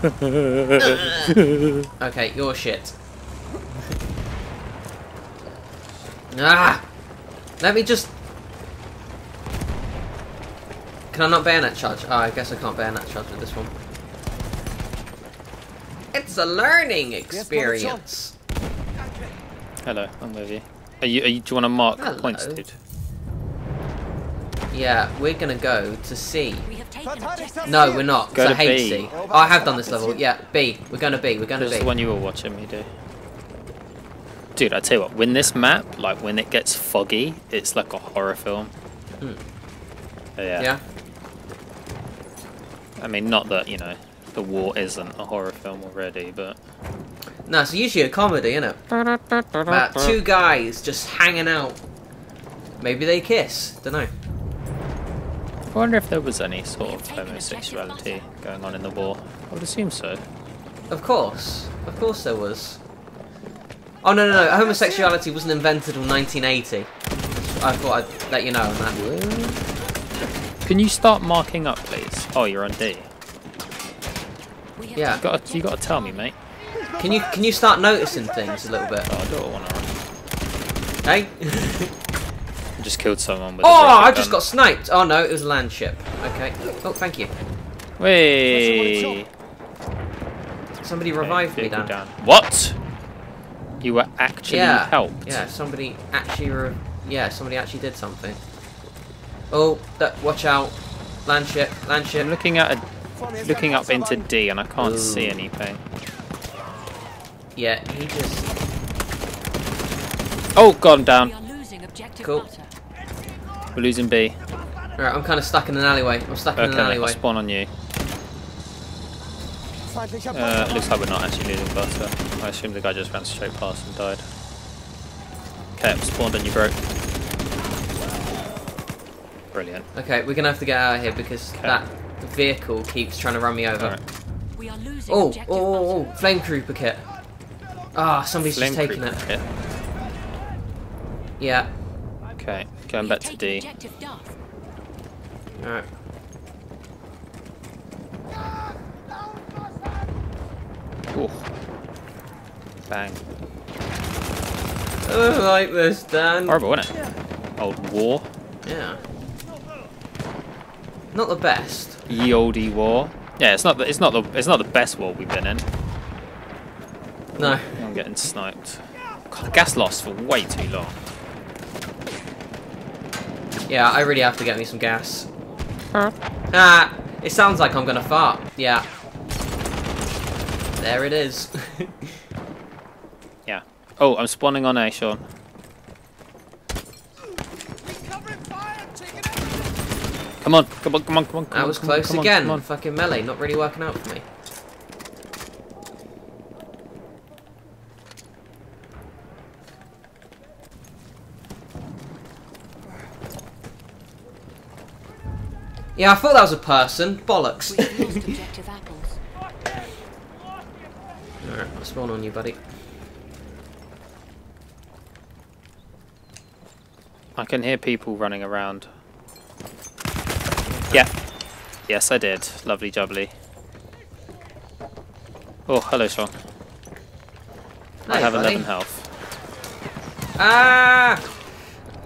okay, your shit. ah! Let me just... Can I not bayonet charge? Oh, I guess I can't bayonet charge with this one. It's a learning experience. Hello, I'm with you. Are you, are you do you want to mark Hello. points, dude? Yeah, we're gonna go to C. We have taken objective. No, we're not. Go Go I to hate B. C. Oh, I have done this level. Yeah, B. We're going to B. We're going to That's B. the one you were watching me do. Dude, I tell you what, when this map, like when it gets foggy, it's like a horror film. Hmm. Oh, yeah. Yeah. I mean, not that you know, the war isn't a horror film already, but No, it's usually a comedy, isn't it? About two guys just hanging out. Maybe they kiss. Don't know. I wonder if there was any sort of homosexuality going on in the war. I would assume so. Of course. Of course there was. Oh, no, no, no. Homosexuality wasn't invented in 1980. I thought I'd let you know on that. Can you start marking up, please? Oh, you're on D. Yeah. You got you got to tell me, mate. Can you can you start noticing things a little bit? Oh, I don't want to. Hey? I just killed someone with. oh, I just gun. got sniped. Oh, no, it was a land ship. Okay. Oh, thank you. Wait. Somebody revived me, vehicle Dan. What? You were actually Yeah. helped. Yeah, somebody actually. Re- yeah, somebody actually did something. Oh, that, watch out. Land ship, land ship. I'm looking at a, looking up into D and I can't see anything. Yeah, he just. Oh, God, I'm down. are losing Cool. Butter. We're losing B. Alright, I'm kind of stuck in an alleyway. I'm stuck in Okay, an I'll spawn on you. Uh, looks like we're not actually losing butter. I assume the guy just ran straight past and died. Okay, I'm spawned on you, bro. Brilliant. Okay, we're gonna have to get out of here because Okay. that vehicle keeps trying to run me over. Alright. We are losing Oh, oh, oh, oh, flame trooper kit. Ah, somebody's Flame just taken creeper it. kit. Yeah. Okay, going We back to D. Alright. Ooh. Bang. I don't like this, Dan. Horrible, isn't it? Old war. Yeah. Not the best. Ye olde war. Yeah, it's not the it's not the it's not the best war we've been in. No. I'm getting sniped. God, gas lost for way too long. Yeah, I really have to get me some gas. Ah, it sounds like I'm gonna fart. Yeah. There it is. Yeah. Oh, I'm spawning on A, Sean. Come on, come on, come on, come on. Come that was on, close come on, again. Come on. Fucking melee, not really working out for me. Yeah, I thought that was a person. Bollocks. We have lost objective apples. Alright, I'll spawn on you, buddy. I can hear people running around. Yeah. Yes, I did. Lovely jubbly. Oh, hello, Sean. I have buddy. 11 health. Ah!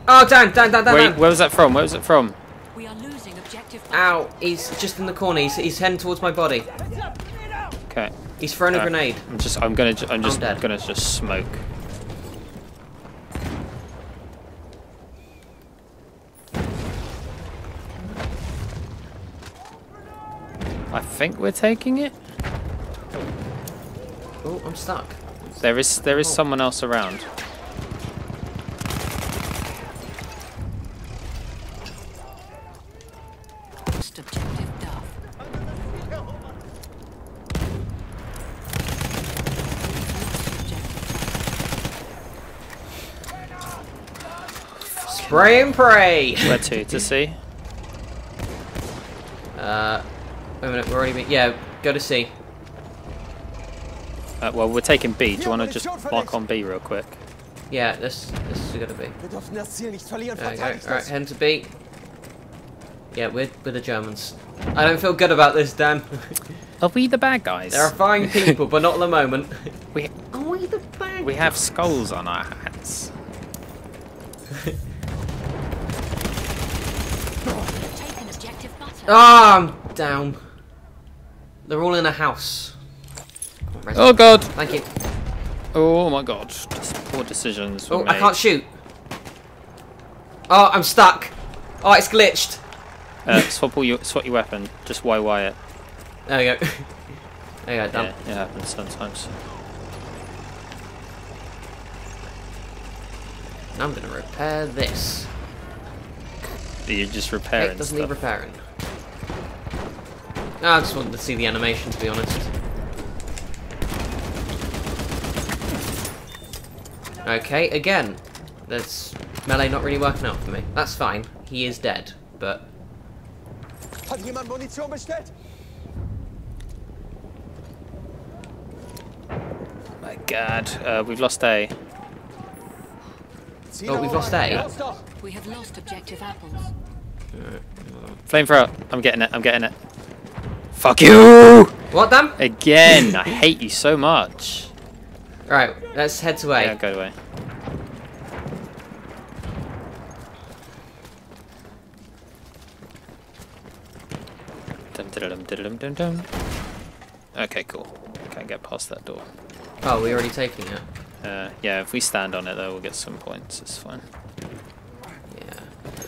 Oh, Dan, Dan, Dan, Dan, Wait, Dan. where was that from? Where was it from? We are losing objective butter. Ow, he's just in the corner. He's, he's heading towards my body. Okay. He's thrown a uh, grenade. I'm just. I'm gonna. I'm just dead. gonna just smoke. I think we're taking it. Oh, I'm stuck. There is. There is Oh. someone else around. Spray and pray. Where to? To see. Uh, wait a minute. We're already. Been, yeah, go to C. Uh, well, we're taking B. Do you want to just mark on B real quick? Yeah, this this is gonna be. Wir dürfen das Ziel nicht verlieren. There we go. Verteidigt Alright, das. head to B. Yeah, we're, we're the Germans. I don't feel good about this, Dan. Are we the bad guys? They're fine people, but not at the moment. we Are we the bad we have skulls on our hats. Taken Ah, I'm down. They're all in a house. Res- Oh god! Thank you. Oh my god! Just poor decisions. Oh, I can't shoot. Oh, I'm stuck. Oh, it's glitched. Uh, swap all your swap your weapon. Just YY it. There we go. there you go, done. Yeah, it happens sometimes. I'm gonna repair this. You're just repairing doesn't need repairing. No, I just wanted to see the animation, to be honest. Okay, again, That's melee not really working out for me. That's fine. He is dead, but Hat jemand Munition bestellt? My god, uh, we've lost A. Oh, we've lost A? We have lost objective apples. Flamethrower. I'm getting it. I'm getting it. Fuck you! what, Dan? Again, I hate you so much. Right, let's head to A. Yeah, go away. Dum, diddle-dum, diddle-dum, dum, dum. Okay, cool. Can't get past that door. Oh, we're already taking it. Uh, yeah, if we stand on it though, we'll get some points. It's fine.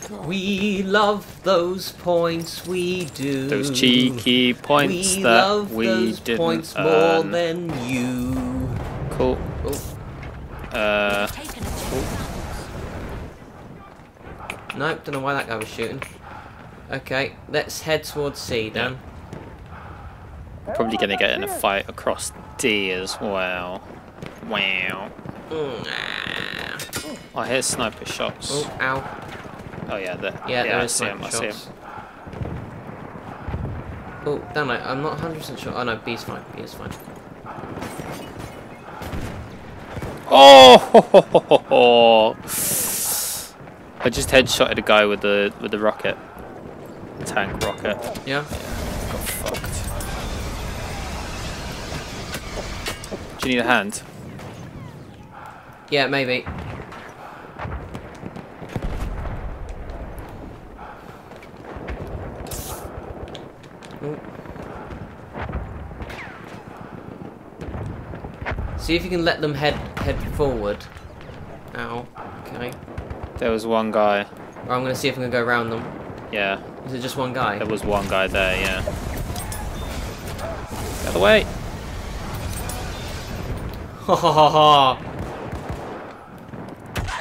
Yeah. We love those points, we do. Those cheeky points we that love we those didn't points more earn. than you. Cool. Oh, Uh, apples. nope, don't know why that guy was shooting. Okay, let's head towards C, Dan. probably gonna get in a fight across D as well. Wow. Mm, ah. I hear sniper shots. Oh, ow. Oh yeah, there. Yeah, there I is see him. I see him. Oh, damn it, I'm not 100% sure. Oh no, B's fine. B is fine. Oh! Ho, ho, ho, ho, ho. I just headshotted a guy with the with the rocket, tank rocket. Yeah? Yeah? Got fucked. Do you need a hand? Yeah, maybe. See if you can let them head head forward. Ow. Okay. There was one guy. I'm gonna see if I can go around them. Yeah, Is it just one guy? there was one guy there. Yeah. Get the way. Ha ha ha ha.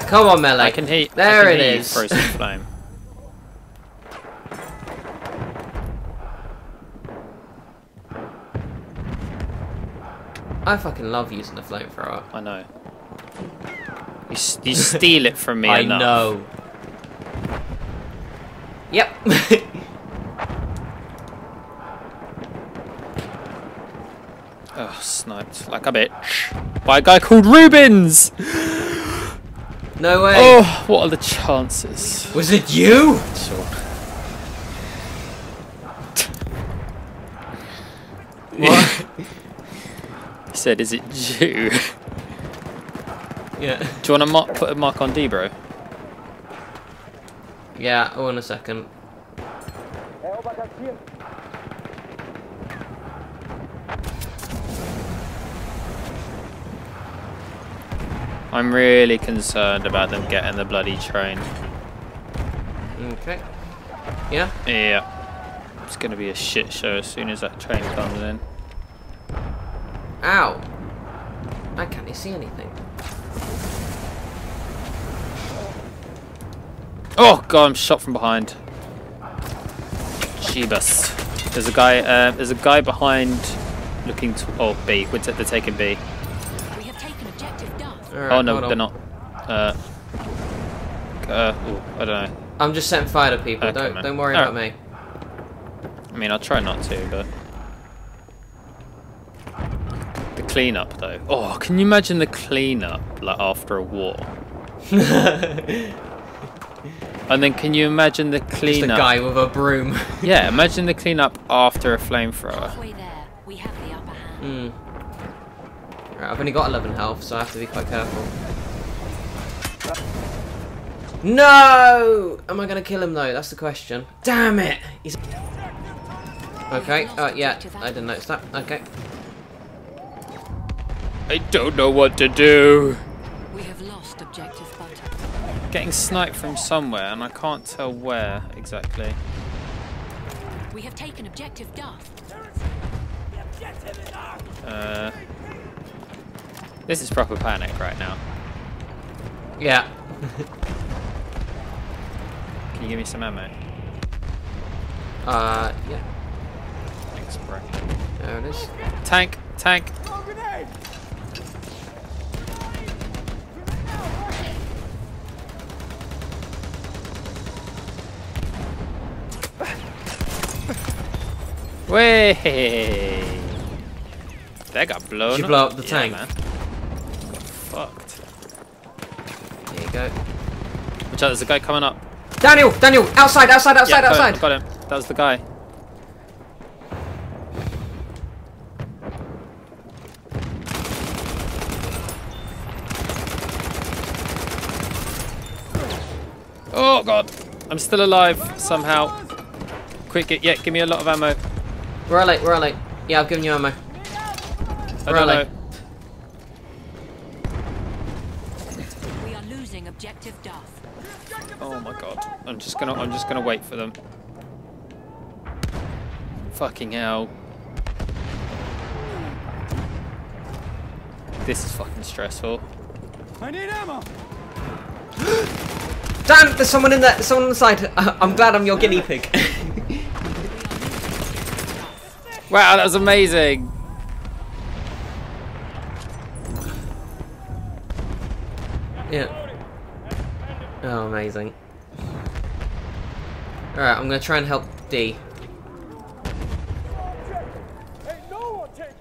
Come on, melee. I can hear. There I can it you. Frozen flame. I fucking love using the flamethrower. I know. You, you steal it from me I enough. know. Yep. Oh, sniped like a bitch by a guy called Rubens. no way. Oh, what are the chances? Was it you? Sure. Said, "Is it you?" yeah. Do you want to mark, put a mark on D, bro? Yeah, oh, in a second. Erobert das Ziel! I'm really concerned about them getting the bloody train. Okay. Yeah? Yeah. It's gonna be a shit show as soon as that train comes in. Ow. I can't see anything. Oh god, I'm shot from behind. Jeebus. There's a guy. Uh, there's a guy behind, looking to. Oh, B. We're t- they're taking B. We have taken objective Duff. Oh no, they're on. not. Uh. Uh. ooh, I don't know. I'm just setting fire to people. Okay, don't man. don't worry Alright. about me. I mean, I'll try not to, but. The cleanup, though. Oh, can you imagine the cleanup like after a war? And then can you imagine the Just a guy with a broom. Yeah, imagine the cleanup after a flamethrower. Halfway there, we have the upper hand. Hmm. Right, I've only got 11 health, so I have to be quite careful. No! Am I gonna kill him though? That's the question. Damn it! He's. Okay. Uh, yeah, I didn't notice that. Okay. I don't know what to do. We have lost objective butter. Getting sniped from somewhere, and I can't tell where exactly. We have taken objective Duff. Uh, this is proper panic right now. Yeah. Can you give me some ammo? Uh, yeah. Thanks, bro. There it is. Tank, tank. Way. That got blown. Did you up. blow up the Yeah, tank? man. Fucked. There you go. Watch out, there's a guy coming up. Daniel! Daniel! Outside! Outside! Outside! yeah, got him, outside! got him. That was the guy. Oh god, I'm still alive somehow. Quick, get, yeah, give me a lot of ammo. We're all late. We're all late. Yeah, I've given you ammo. I Where don't are. We are losing objective Duff. Oh my god, I'm just gonna, I'm just gonna wait for them. Fucking hell. This is fucking stressful. I need ammo! Damn! There's someone in there. There's someone on the side. I'm glad I'm your guinea pig. Wow, that was amazing. yeah. Oh, amazing. Alright, I'm gonna try and help D. Ain't no one taking!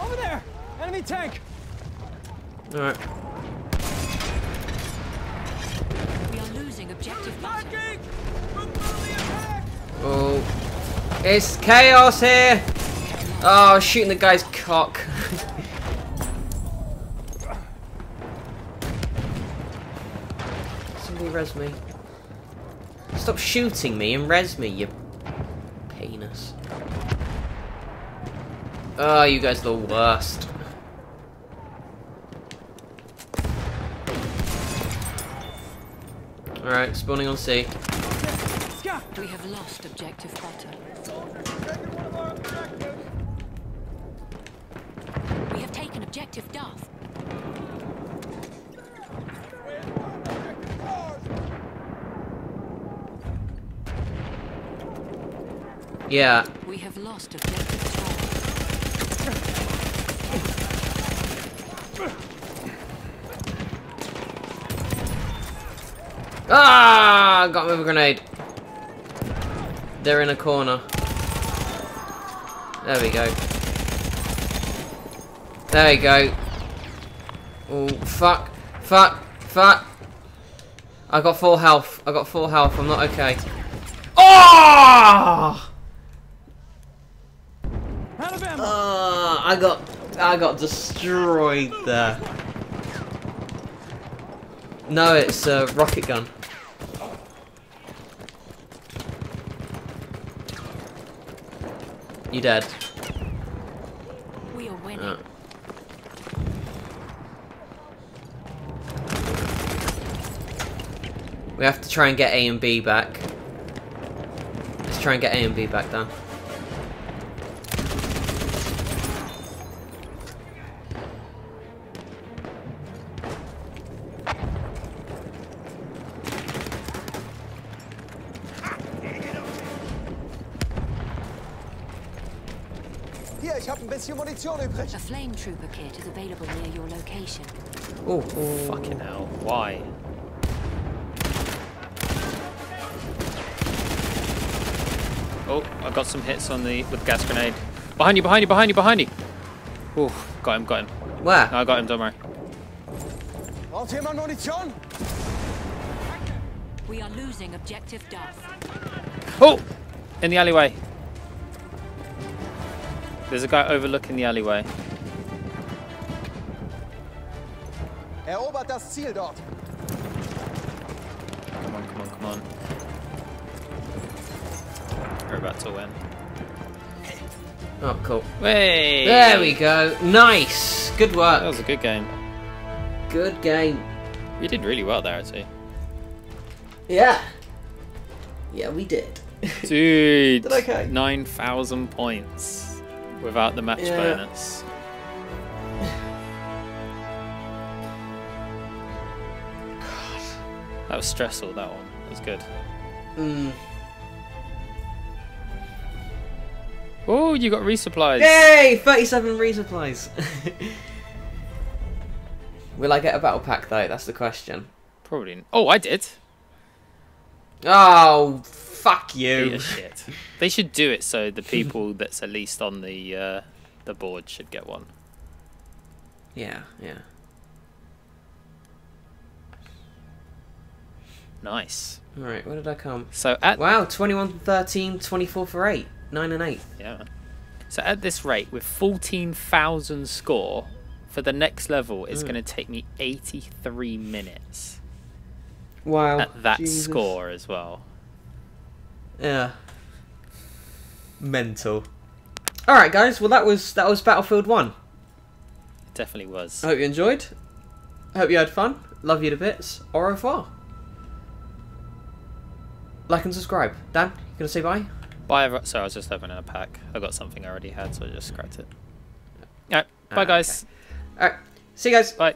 Over there! Enemy tank! Alright. We are losing objective butter. Attacking! Brutally attack! Oh. It's chaos here! Oh, shooting the guy's cock. Somebody res me. Stop shooting me and res me, you penis. Oh, you guys are the worst. Alright, spawning on C. We have lost objective butter. We have taken objective Duff. Yeah, We have lost objective Duff. Ah! Got him with a grenade. They're in a corner. There we go. There we go. Oh, fuck. Fuck. Fuck. I got full health. I got full health. I'm not okay. Oh! Of! Uh, I got I got destroyed there. No, it's a rocket gun. You dead. We are winning. Uh. We have to try and get A and B back. Let's try and get A and B back then. Munition übrig. A flame trooper kit is available near your location. Oh, Fucking hell, why? Oh, I got some hits on the with the gas grenade. Behind you, behind you, behind you, behind you. Oh, got him, got him. Where? No, I got him, don't worry. Braucht jemand Munition? We are losing objective Duff. Oh! In the alleyway. There's a guy overlooking the alleyway. Erobert das Ziel dort. Come on, come on, come on. We're about to win. Oh, cool. Hey! There we go. Nice. Good work. That was a good game. Good game. You did really well there, actually. Yeah. Yeah, we did. Dude! Did okay. 9,000 points without the match Yeah. bonus. That was stressful, that one. That was good. Mm. Oh, you got resupplies. Yay! 37 resupplies. Will I get a battle pack though? That's the question. Probably. Oh, I did. Oh, fuck you. shit. They should do it so the people that's at least on the uh, the board should get one. Yeah, yeah. Nice. Alright, where did I come? So at Wow, 21, 13, 24 for 8. 9 and 8. yeah. So at this rate, with fourteen thousand score for the next level, it's Mm. going to take me eighty-three minutes Wow. at that Jesus. score as well. Yeah. Mental. Alright guys, well that was that was Battlefield 1. It definitely was. I hope you enjoyed. I hope you had fun. Love you to bits. Au revoir. Like and subscribe. Dan, you gonna say bye? Bye. Sorry, I was just opening a pack. I got something I already had, so I just scrapped it. Alright, bye Ah, guys. Alright. See you guys. Bye.